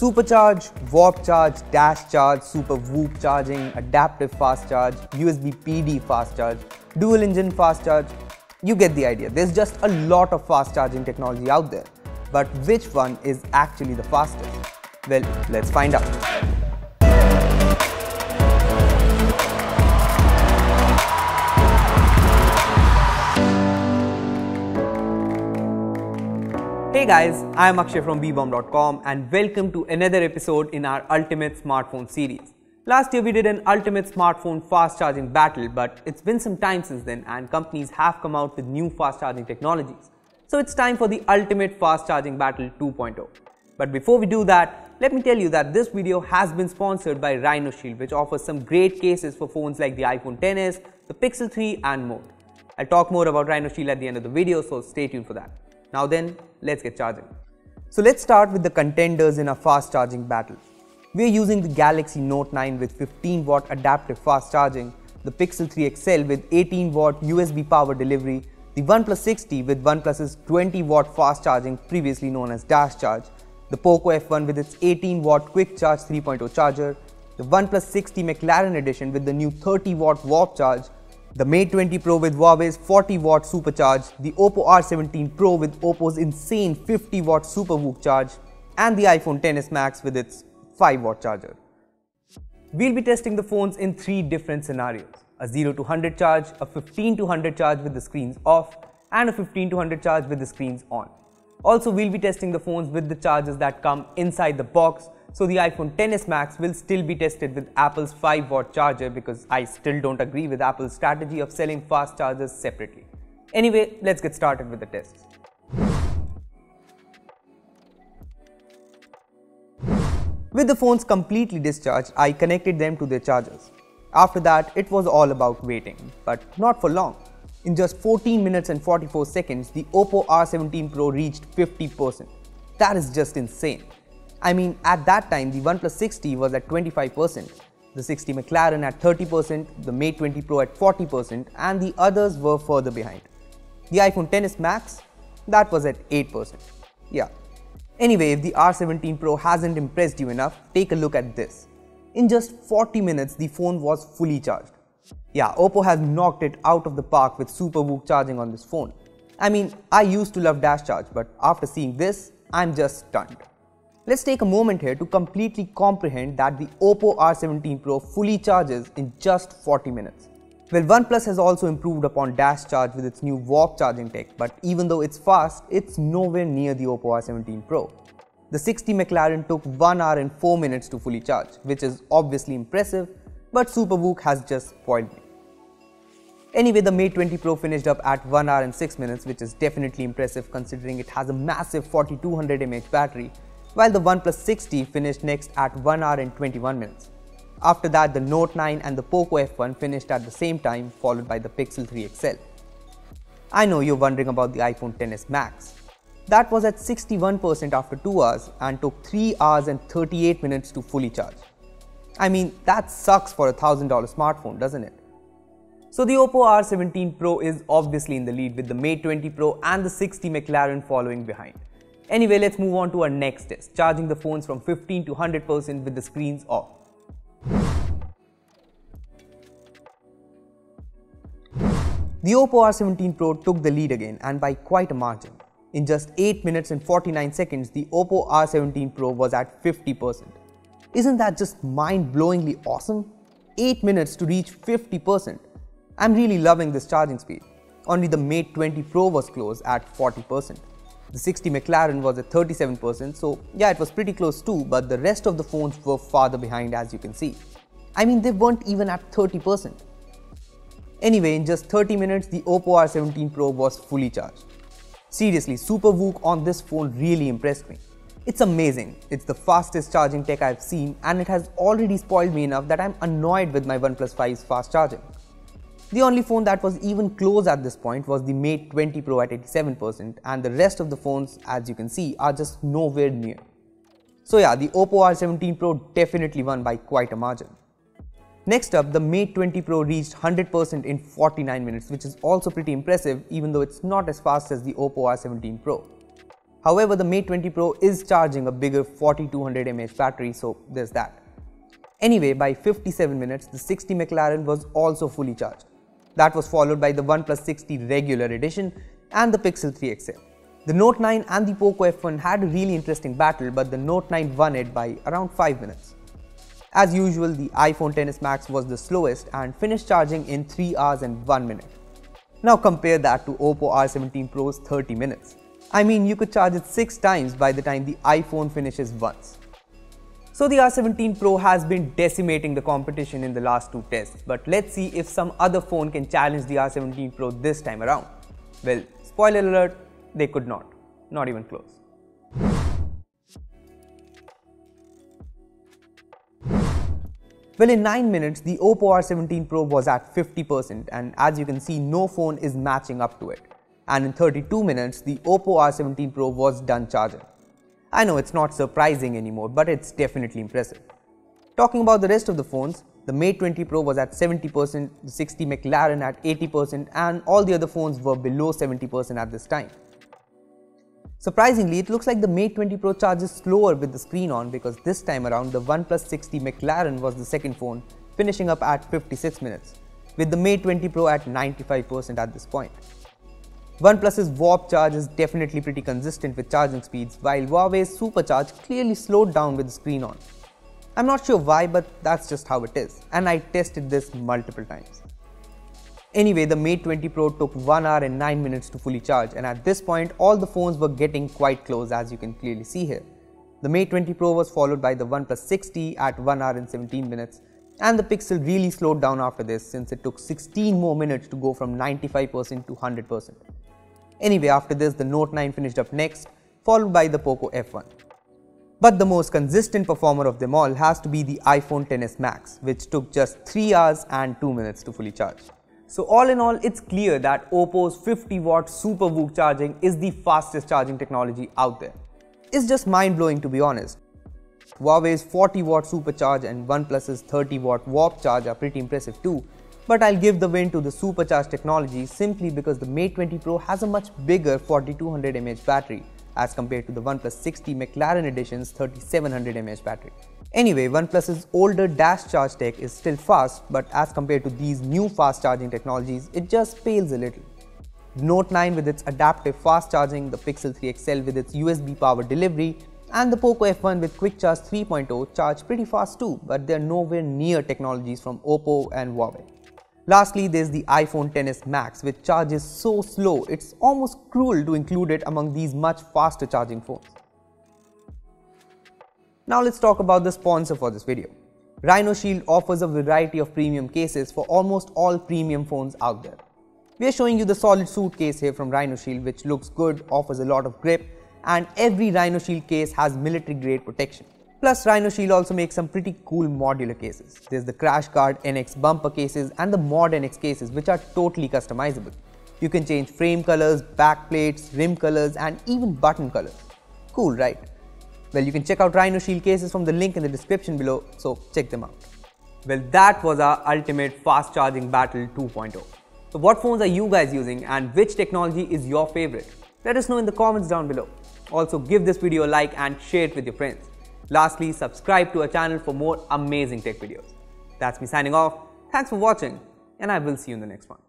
supercharge, warp charge, dash charge, SuperVOOC charging, adaptive fast charge, USB PD fast charge, dual engine fast charge. You get the idea. There's just a lot of fast charging technology out there. But which one is actually the fastest? Well, let's find out. Hey guys, I am Akshay from beebom.com and welcome to another episode in our Ultimate Smartphone series. Last year we did an Ultimate Smartphone fast charging battle but it's been some time since then and companies have come out with new fast charging technologies. So it's time for the Ultimate Fast Charging Battle 2.0. But before we do that, let me tell you that this video has been sponsored by Rhino Shield which offers some great cases for phones like the iPhone XS, the Pixel 3 and more. I'll talk more about Rhino Shield at the end of the video so stay tuned for that. Now then, let's get charging. So let's start with the contenders in a fast charging battle. We are using the Galaxy Note 9 with 15 watt adaptive fast charging, the Pixel 3 XL with 18 watt USB power delivery, the OnePlus 6T with OnePlus's 20 watt fast charging previously known as dash charge, the Poco F1 with its 18 watt quick charge 3.0 charger, the OnePlus 6T McLaren edition with the new 30 watt warp charge, the Mate 20 Pro with Huawei's 40 watt supercharge, the Oppo R17 Pro with Oppo's insane 50 watt SuperVOOC charge, and the iPhone XS Max with its 5 watt charger. We'll be testing the phones in three different scenarios a 0 to 100 charge, a 15 to 100 charge with the screens off, and a 15 to 100 charge with the screens on. Also, we'll be testing the phones with the chargers that come inside the box so the iPhone XS Max will still be tested with Apple's 5 watt charger because I still don't agree with Apple's strategy of selling fast chargers separately. Anyway, let's get started with the tests. With the phones completely discharged, I connected them to their chargers. After that, it was all about waiting, but not for long. In just 14 minutes and 44 seconds, the Oppo R17 Pro reached 50%. That is just insane. I mean, at that time, the OnePlus 6T was at 25%, the 6T McLaren at 30%, the Mate 20 Pro at 40%, and the others were further behind. The iPhone XS Max, that was at 8%. Yeah. Anyway, if the R17 Pro hasn't impressed you enough, take a look at this. In just 40 minutes, the phone was fully charged. Yeah, Oppo has knocked it out of the park with SuperVOOC charging on this phone. I mean, I used to love Dash Charge, but after seeing this, I'm just stunned. Let's take a moment here to completely comprehend that the Oppo R17 Pro fully charges in just 40 minutes. Well, OnePlus has also improved upon Dash Charge with its new warp charging tech, but even though it's fast, it's nowhere near the Oppo R17 Pro. The 6T McLaren took 1 hour and 4 minutes to fully charge, which is obviously impressive, but SuperVOOC has just spoiled me. Anyway, the Mate 20 Pro finished up at 1 hour and 6 minutes, which is definitely impressive considering it has a massive 4200 mAh battery while the OnePlus 6T finished next at 1 hour and 21 minutes. After that, the Note 9 and the Poco F1 finished at the same time, followed by the Pixel 3 XL. I know you're wondering about the iPhone XS Max. That was at 61% after 2 hours and took 3 hours and 38 minutes to fully charge. I mean, that sucks for a $1000 smartphone, doesn't it? So the Oppo R17 Pro is obviously in the lead with the Mate 20 Pro and the 6T McLaren following behind. Anyway, let's move on to our next test, charging the phones from 15 to 100% with the screens off. The Oppo R17 Pro took the lead again and by quite a margin. In just 8 minutes and 49 seconds, the Oppo R17 Pro was at 50%. Isn't that just mind-blowingly awesome? 8 minutes to reach 50%. I'm really loving this charging speed. Only the Mate 20 Pro was close at 40%. The 6T McLaren was at 37%, so yeah, it was pretty close too, but the rest of the phones were farther behind as you can see. I mean, they weren't even at 30%. Anyway, in just 30 minutes, the Oppo R17 Pro was fully charged. Seriously, SuperVOOC on this phone really impressed me. It's amazing, it's the fastest charging tech I've seen and it has already spoiled me enough that I'm annoyed with my OnePlus 5's fast charging. The only phone that was even close at this point was the Mate 20 Pro at 87% and the rest of the phones as you can see are just nowhere near. So yeah, the Oppo R17 Pro definitely won by quite a margin. Next up, the Mate 20 Pro reached 100% in 49 minutes which is also pretty impressive even though it's not as fast as the Oppo R17 Pro. However, the Mate 20 Pro is charging a bigger 4200 mAh battery, so there's that. Anyway, by 57 minutes, the 6T McLaren was also fully charged. That was followed by the OnePlus 6T regular edition and the Pixel 3 XL. The Note 9 and the Poco F1 had a really interesting battle, but the Note 9 won it by around 5 minutes. As usual, the iPhone XS Max was the slowest and finished charging in 3 hours and 1 minute. Now compare that to Oppo R17 Pro's 30 minutes. I mean, you could charge it 6 times by the time the iPhone finishes once. So the R17 Pro has been decimating the competition in the last two tests, but let's see if some other phone can challenge the R17 Pro this time around. Well, spoiler alert, they could not, not even close. Well, in 9 minutes, the Oppo R17 Pro was at 50% and as you can see, no phone is matching up to it. And in 32 minutes, the Oppo R17 Pro was done charging. I know it's not surprising anymore, but it's definitely impressive. Talking about the rest of the phones, the Mate 20 Pro was at 70%, the 6T McLaren at 80% and all the other phones were below 70% at this time. Surprisingly, it looks like the Mate 20 Pro charges slower with the screen on because this time around the OnePlus 6T McLaren was the second phone, finishing up at 56 minutes, with the Mate 20 Pro at 95% at this point. OnePlus's Warp charge is definitely pretty consistent with charging speeds, while Huawei's Supercharge clearly slowed down with the screen on. I'm not sure why, but that's just how it is, and I tested this multiple times. Anyway, the Mate 20 Pro took 1 hour and 9 minutes to fully charge and at this point all the phones were getting quite close as you can clearly see here. The Mate 20 Pro was followed by the OnePlus 6T at 1 hour and 17 minutes and the Pixel really slowed down after this since it took 16 more minutes to go from 95% to 100%. Anyway, after this the Note 9 finished up next followed by the Poco F1. But the most consistent performer of them all has to be the iPhone XS Max which took just 3 hours and 2 minutes to fully charge. So all in all, it's clear that Oppo's 50 watt Super VOOC charging is the fastest charging technology out there. It's just mind blowing to be honest. Huawei's 40 watt supercharge and OnePlus's 30 watt warp charge are pretty impressive too, but I'll give the win to the supercharged technology simply because the Mate 20 Pro has a much bigger 4200 mAh battery as compared to the OnePlus 6T McLaren Edition's 3700 mAh battery. Anyway, OnePlus's older dash charge tech is still fast, but as compared to these new fast charging technologies, it just pales a little. The Note 9 with its adaptive fast charging, the Pixel 3 XL with its USB power delivery, and the Poco F1 with Quick Charge 3.0 charge pretty fast too, but they're nowhere near technologies from Oppo and Huawei. Lastly, there's the iPhone XS Max which charges so slow, it's almost cruel to include it among these much faster charging phones. Now let's talk about the sponsor for this video. Rhino Shield offers a variety of premium cases for almost all premium phones out there. We are showing you the SolidSuit case here from Rhino Shield which looks good, offers a lot of grip and every Rhino Shield case has military grade protection. Plus Rhino Shield also makes some pretty cool modular cases. There's the Crash Guard NX bumper cases and the Mod NX cases which are totally customizable. You can change frame colors, back plates, rim colors and even button colors. Cool right? Well, you can check out Rhino Shield cases from the link in the description below, so check them out. Well, that was our ultimate fast charging battle 2.0. So what phones are you guys using and which technology is your favorite? Let us know in the comments down below. Also give this video a like and share it with your friends. Lastly, subscribe to our channel for more amazing tech videos. That's me signing off. Thanks for watching and I will see you in the next one.